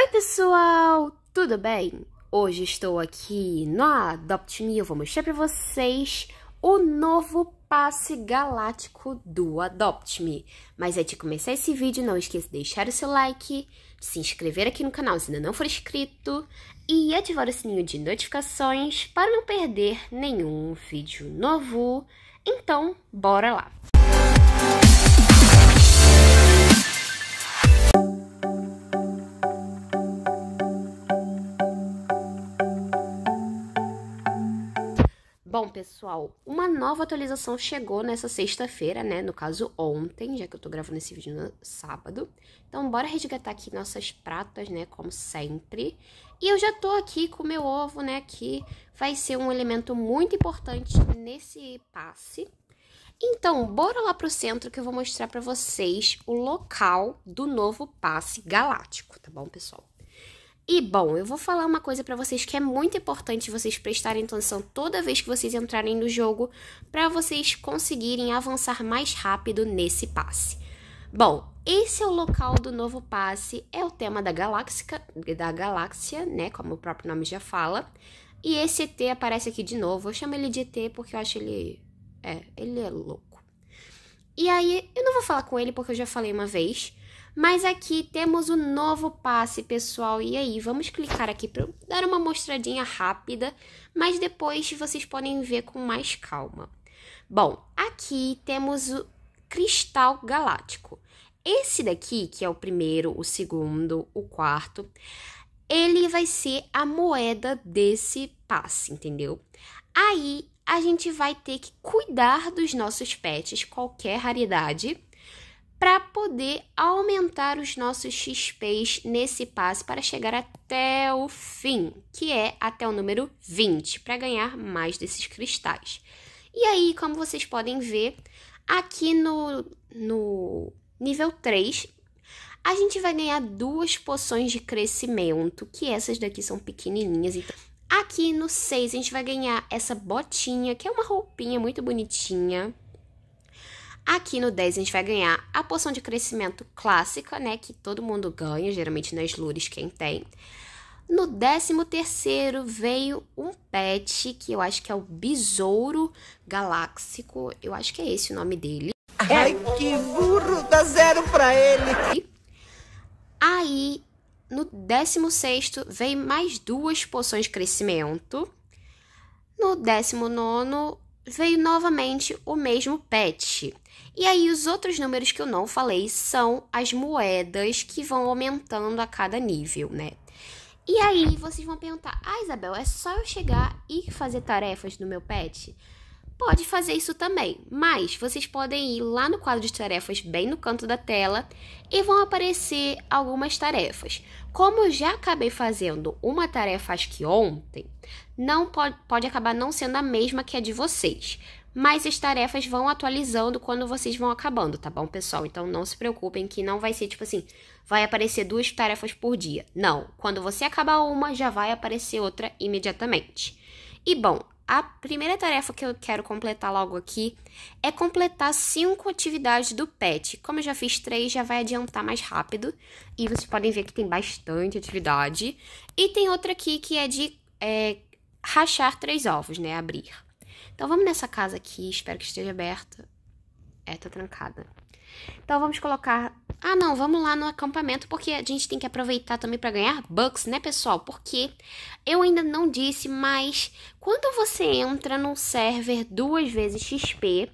Oi pessoal, tudo bem? Hoje estou aqui no Adopt Me, eu vou mostrar para vocês o novo passe galáctico do Adopt Me. Mas antes de começar esse vídeo, não esqueça de deixar o seu like, se inscrever aqui no canal se ainda não for inscrito e ativar o sininho de notificações para não perder nenhum vídeo novo. Então, bora lá! Bom, pessoal, uma nova atualização chegou nessa sexta-feira, né? No caso, ontem, já que eu tô gravando esse vídeo no sábado. Então, bora resgatar aqui nossas pratas, né? Como sempre. E eu já tô aqui com o meu ovo, né? Que vai ser um elemento muito importante nesse passe. Então, bora lá pro centro que eu vou mostrar pra vocês o local do novo passe galáctico, tá bom, pessoal? E bom, eu vou falar uma coisa para vocês que é muito importante vocês prestarem atenção toda vez que vocês entrarem no jogo, para vocês conseguirem avançar mais rápido nesse passe. Bom, esse é o local do novo passe, é o tema da galáxia, da galáxia, né, como o próprio nome já fala. E esse ET aparece aqui de novo. Eu chamo ele de ET porque eu acho ele é, ele é louco. E aí, eu não vou falar com ele porque eu já falei uma vez, mas aqui temos o novo passe, pessoal. E aí, vamos clicar aqui para dar uma mostradinha rápida, mas depois vocês podem ver com mais calma. Bom, aqui temos o cristal galáctico. Esse daqui, que é o primeiro, o segundo, o quarto, ele vai ser a moeda desse passe, entendeu? Aí a gente vai ter que cuidar dos nossos pets, qualquer raridade, para poder aumentar os nossos XPs nesse passe para chegar até o fim, que é até o número 20, para ganhar mais desses cristais. E aí, como vocês podem ver, aqui no, no nível 3, a gente vai ganhar duas poções de crescimento, que essas daqui são pequenininhas. Então, aqui no 6, a gente vai ganhar essa botinha, que é uma roupinha muito bonitinha. Aqui no 10 a gente vai ganhar a poção de crescimento clássica, né? Que todo mundo ganha, geralmente nas lures quem tem. No 13 terceiro veio um pet, que eu acho que é o Besouro Galáxico. Eu acho que é esse o nome dele. Ai, que burro! Dá zero pra ele! Aí, no 16 veio mais duas poções de crescimento. No 19 veio novamente o mesmo pet. E aí, os outros números que eu não falei são as moedas que vão aumentando a cada nível, né? E aí, vocês vão perguntar: Ah, Isabel, é só eu chegar e fazer tarefas no meu pet? Pode fazer isso também, mas vocês podem ir lá no quadro de tarefas, bem no canto da tela, e vão aparecer algumas tarefas. Como eu já acabei fazendo uma tarefa, acho que ontem, não pode, pode acabar não sendo a mesma que a de vocês mas as tarefas vão atualizando quando vocês vão acabando, tá bom, pessoal? Então não se preocupem que não vai ser tipo assim, vai aparecer duas tarefas por dia. Não, quando você acabar uma, já vai aparecer outra imediatamente. E bom, a primeira tarefa que eu quero completar logo aqui é completar cinco atividades do PET. Como eu já fiz três, já vai adiantar mais rápido. E vocês podem ver que tem bastante atividade. E tem outra aqui que é de é, rachar três ovos, né? Abrir. Então vamos nessa casa aqui, espero que esteja aberta. É, tá trancada. Então vamos colocar. Ah, não, vamos lá no acampamento, porque a gente tem que aproveitar também para ganhar bucks, né, pessoal? Porque eu ainda não disse, mas quando você entra num server duas vezes XP,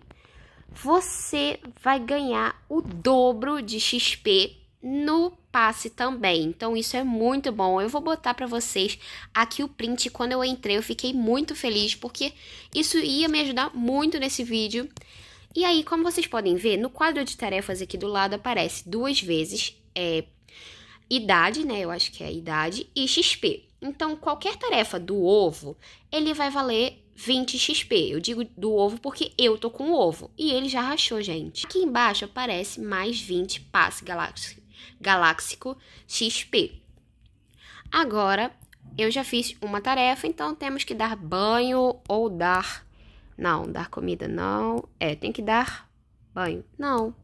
você vai ganhar o dobro de XP no passe também. Então isso é muito bom. Eu vou botar para vocês aqui o print quando eu entrei. Eu fiquei muito feliz porque isso ia me ajudar muito nesse vídeo. E aí, como vocês podem ver, no quadro de tarefas aqui do lado aparece duas vezes é, idade, né? Eu acho que é idade e XP. Então, qualquer tarefa do ovo, ele vai valer 20 XP. Eu digo do ovo porque eu tô com o ovo. E ele já rachou, gente. Aqui embaixo aparece mais 20 passe galácticos Galáxico XP. Agora, eu já fiz uma tarefa, então temos que dar banho ou dar. Não, dar comida não. É, tem que dar banho. Não.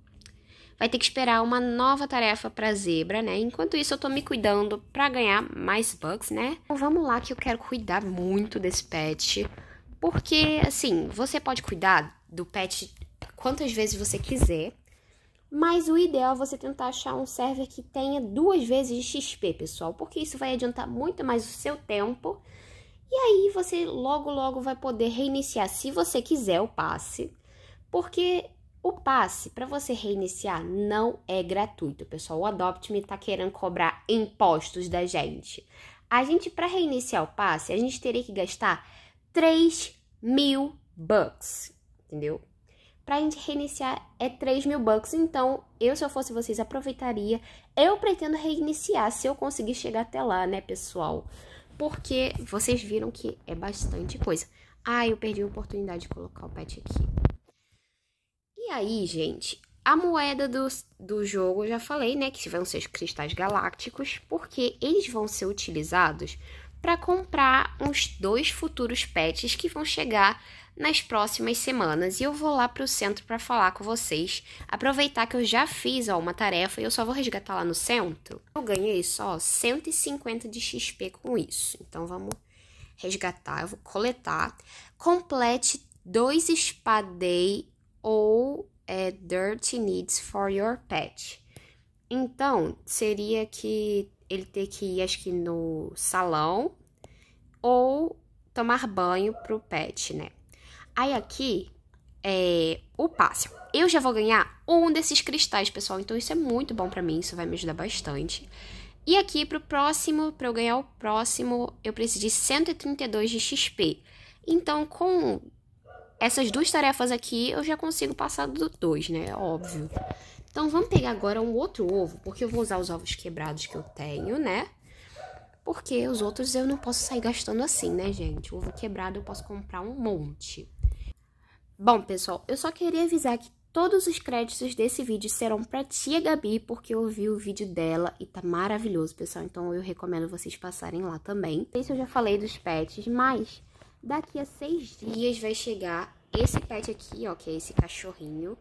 vai ter que esperar uma nova tarefa pra zebra, né? Enquanto isso, eu tô me cuidando pra ganhar mais bugs, né? Então vamos lá que eu quero cuidar muito desse pet. Porque, assim, você pode cuidar do pet quantas vezes você quiser. Mas o ideal é você tentar achar um server que tenha duas vezes de XP, pessoal. Porque isso vai adiantar muito mais o seu tempo. E aí você logo, logo vai poder reiniciar, se você quiser, o passe. Porque o passe, para você reiniciar, não é gratuito, pessoal. O Adopt Me tá querendo cobrar impostos da gente. A gente, para reiniciar o passe, a gente teria que gastar 3 mil bucks, entendeu? Pra gente reiniciar é 3 mil bucks, então eu, se eu fosse vocês, aproveitaria. Eu pretendo reiniciar, se eu conseguir chegar até lá, né, pessoal? Porque vocês viram que é bastante coisa. Ah, eu perdi a oportunidade de colocar o pet aqui. E aí, gente, a moeda do, do jogo, eu já falei, né, que vão ser os cristais galácticos, porque eles vão ser utilizados para comprar uns dois futuros pets que vão chegar nas próximas semanas. E eu vou lá para o centro para falar com vocês. Aproveitar que eu já fiz ó, uma tarefa e eu só vou resgatar lá no centro. Eu ganhei só 150 de XP com isso. Então vamos resgatar, eu vou coletar. Complete dois Spadei ou é, Dirty Needs for Your Pet. Então, seria que ele ter que ir, acho que no salão ou tomar banho pro pet, né? Aí aqui é o passe. Eu já vou ganhar um desses cristais, pessoal. Então isso é muito bom para mim, isso vai me ajudar bastante. E aqui pro próximo, para eu ganhar o próximo, eu preciso de 132 de XP. Então com essas duas tarefas aqui, eu já consigo passar do 2, né? Óbvio. Então vamos pegar agora um outro ovo, porque eu vou usar os ovos quebrados que eu tenho, né? Porque os outros eu não posso sair gastando assim, né, gente? Ovo quebrado eu posso comprar um monte. Bom, pessoal, eu só queria avisar que todos os créditos desse vídeo serão pra tia Gabi, porque eu vi o vídeo dela e tá maravilhoso, pessoal. Então eu recomendo vocês passarem lá também. Se eu já falei dos pets, mas daqui a seis dias vai chegar esse pet aqui, ó, que é esse cachorrinho.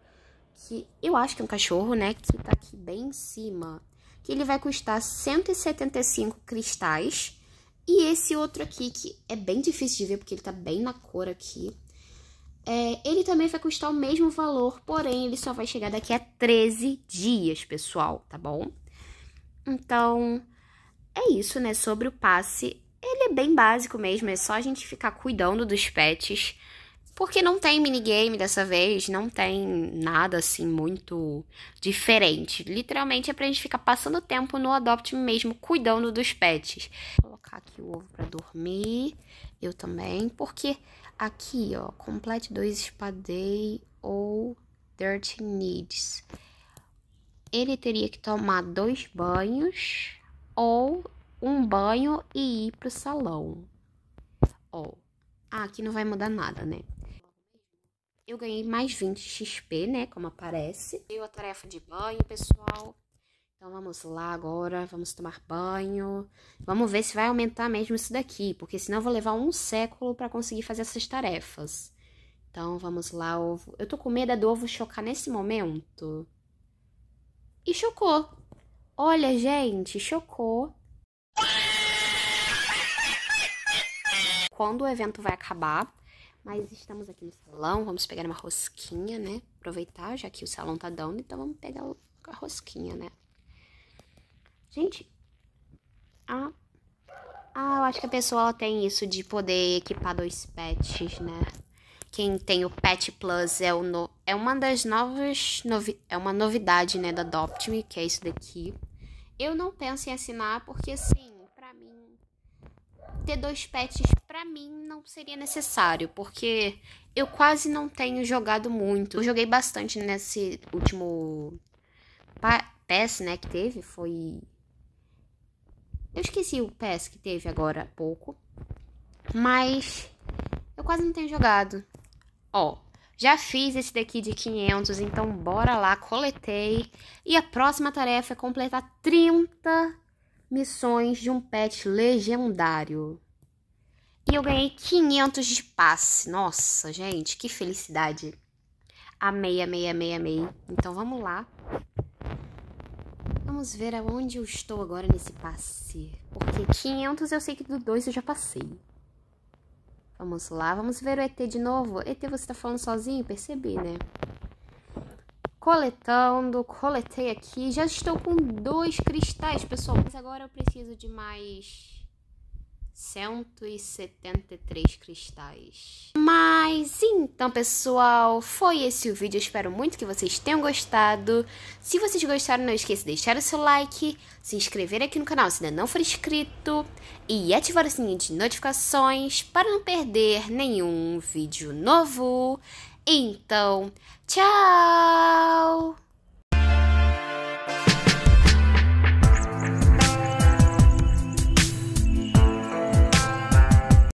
Que eu acho que é um cachorro, né, que tá aqui bem em cima. Que ele vai custar 175 cristais. E esse outro aqui, que é bem difícil de ver, porque ele tá bem na cor aqui é, ele também vai custar o mesmo valor, porém ele só vai chegar daqui a 13 dias, pessoal, tá bom? Então, é isso, né? Sobre o passe, ele é bem básico mesmo, é só a gente ficar cuidando dos pets. Porque não tem minigame dessa vez, não tem nada assim muito diferente. Literalmente é pra gente ficar passando tempo no Adopt mesmo, cuidando dos pets. Vou colocar aqui o ovo pra dormir, eu também, porque aqui, ó, complete dois espadei ou dirty needs. Ele teria que tomar dois banhos ou um banho e ir pro salão. Ó, ah, aqui não vai mudar nada, né? Eu ganhei mais 20 XP, né, como aparece. Deu a tarefa de banho, pessoal. Então vamos lá agora, vamos tomar banho. Vamos ver se vai aumentar mesmo isso daqui, porque senão eu vou levar um século para conseguir fazer essas tarefas. Então vamos lá, ovo. Eu tô com medo do ovo chocar nesse momento. E chocou. Olha, gente, chocou. Quando o evento vai acabar, mas estamos aqui no salão, vamos pegar uma rosquinha, né? Aproveitar, já que o salão tá dando, então vamos pegar a rosquinha, né? Gente, ah, ah, eu acho que a pessoa tem isso de poder equipar dois pets, né? Quem tem o Pet Plus é, o no, é uma das novas, novi, é uma novidade, né, da Adopt Me, que é isso daqui. Eu não penso em assinar porque, assim, ter dois pets, pra mim, não seria necessário, porque eu quase não tenho jogado muito. Eu joguei bastante nesse último PES, né, que teve, foi eu esqueci o PES que teve agora há pouco. Mas eu quase não tenho jogado. Ó, já fiz esse daqui de 500, então bora lá, coletei. E a próxima tarefa é completar 30 missões de um pet legendário. E eu ganhei 500 de passe. Nossa, gente, que felicidade. Amei, amei, amei, amei. Então vamos lá. vamos ver aonde eu estou agora nesse passe. Porque 500 eu sei que do 2 eu já passei. Vamos lá, vamos ver o ET de novo. ET, você tá falando sozinho? Percebi, né? Coletando, coletei aqui. Já estou com dois cristais, pessoal. Mas agora eu preciso de mais 173 cristais. Mas então, pessoal, foi esse o vídeo. Espero muito que vocês tenham gostado. Se vocês gostaram, não esqueça de deixar o seu like, se inscrever aqui no canal se ainda não for inscrito e ativar o sininho de notificações para não perder nenhum vídeo novo. Então, tchau!